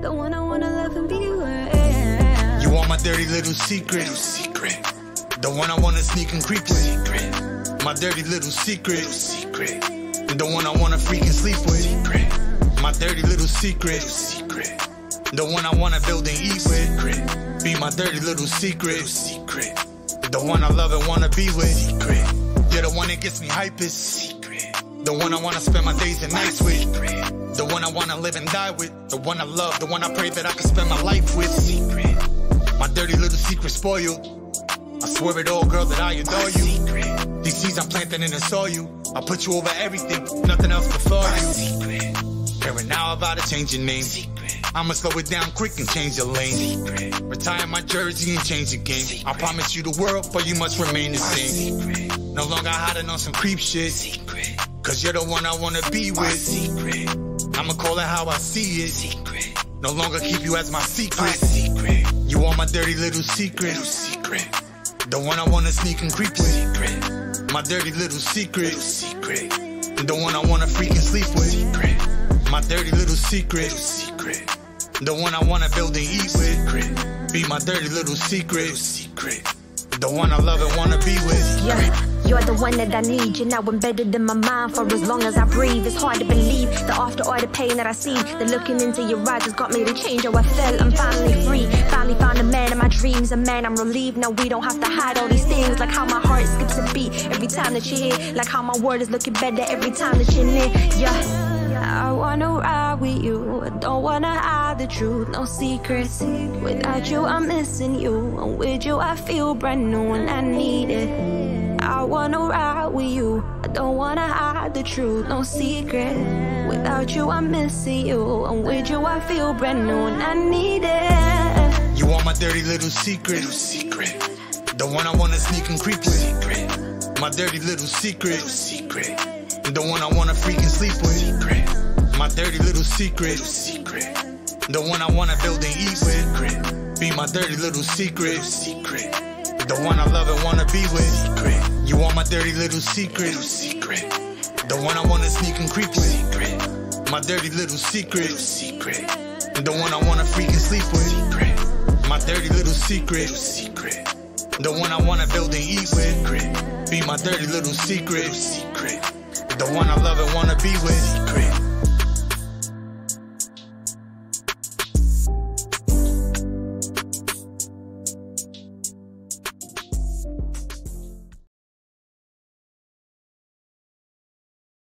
The one I wanna love and be with. You want my dirty little secret? secret. The one I wanna sneak and creep with. Secret. My dirty little secret. secret. The one I wanna freaking sleep with. Secret. My dirty little secret. secret. The one I wanna build and eat with. Secret. Be my dirty little secret. secret. The one I love and wanna be with. Secret. You're the one that gets me hypest. Secret. The one I wanna spend my days and nights with. The one I wanna live and die with. The one I love. The one I pray that I can spend my life with. Secret. My dirty little secret spoiled. I swear it all, girl, that I adore you. These seeds I'm planting in the soil. I put you over everything, nothing else before you. Caring now about change your name. I'ma slow it down quick and change your lane. Retire my jersey and change the game. I promise you the world, but you must remain the same. No longer hiding on some creep shit. Cause you're the one I wanna be with. My secret. I'ma call it how I see it. Secret. No longer keep you as my secret. My secret. You are my dirty little secret. Little secret. The one I wanna sneak and creep with. Secret. My dirty little secret. Little secret. The one I wanna freaking sleep with. Secret. My dirty little secret. Little secret. The one I wanna build and eat with. Secret, Be my dirty little secret. The one I love and wanna be with. Yeah. You're the one that I need. You're now embedded in my mind for as long as I breathe. It's hard to believe that after all the pain that I see, that looking into your eyes has got me to change how I feel. I'm finally free. Finally found a man of my dreams, a man I'm relieved. Now we don't have to hide all these things. Like how my heart skips a beat every time that you're here. Like how my world is looking better every time that you're near. Yeah. I wanna ride with you. I don't wanna hide the truth, no secrets. Without you, I'm missing you. And with you, I feel brand new and I need it. I wanna ride with you. I don't wanna hide the truth, no secret. Without you, I'm missing you. And with you, I feel brand new and I need it. You want my dirty little secret. Little secret. The one I wanna sneak and creep with. Secret. My dirty little secret. Little secret. The one I wanna freaking sleep with. Secret. My dirty little secret. Little secret. The one I wanna build and eat with. Secret. Be my dirty little secret. Little Secret The one I love and wanna be with. You want my dirty little secret. Little secret. The one I wanna sneak and creep with. My dirty little secret. Little secret. The one I wanna freaking sleep with. My dirty little secret. Little secret. The one I wanna build and eat with. Be my dirty little secret. Little secret. The one I love and wanna be with.